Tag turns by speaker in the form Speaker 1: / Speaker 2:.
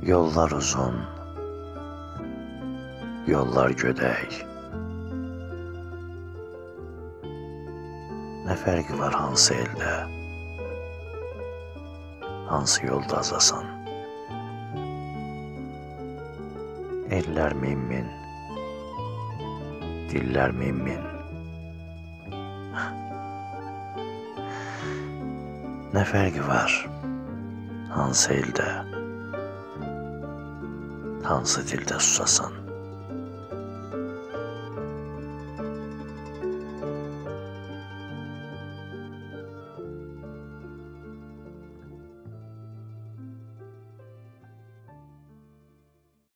Speaker 1: Yollar uzun, yollar gödək. Nə fərqi var hansı eldə, hansı yolda azasan? Ellər min min, dillər min min. Nə fərqi var hansı eldə, hansı dildə susasan?